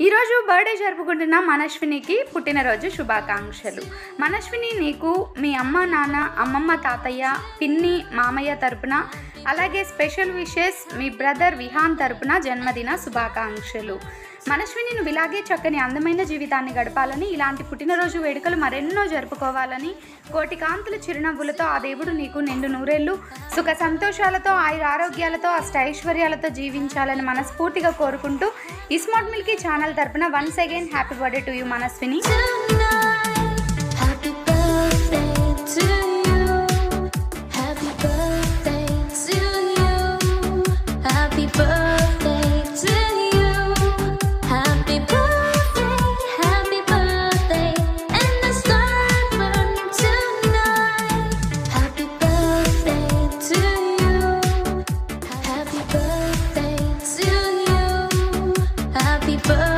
ఈరోజు బర్త్డే జరుపుకుంటున్న మనశ్వినికి పుట్టినరోజు శుభాకాంక్షలు. మనశ్విని నీకు మీ అమ్మ నాన్న అమ్మమ్మ తాతయ్య పిన్ని మామయ్య తరపున అలాగే స్పెషల్ విషెస్ మీ బ్రదర్ విహాన్ తరపున జన్మదిన శుభాకాంక్షలు. మనస్విని నువ్వు ఇలాగే చక్కని అందమైన జీవితాన్ని గడపాలని ఇలాంటి పుట్టినరోజు వేడుకలు మరెన్నో జరుపుకోవాలని కోటి కాంతుల చిరునవ్వులతో ఆ దేవుడు నీకు నిండు నూరేళ్ళు సుఖ సంతోషాలతో ఆయుర ఆరోగ్యాలతో అష్టైశ్వర్యాలతో జీవించాలని మనస్ఫూర్తిగా కోరుకుంటూ ఇస్మార్ట్ మిల్కీ ఛానల్ తరపున once again happy birthday to you Manaswini but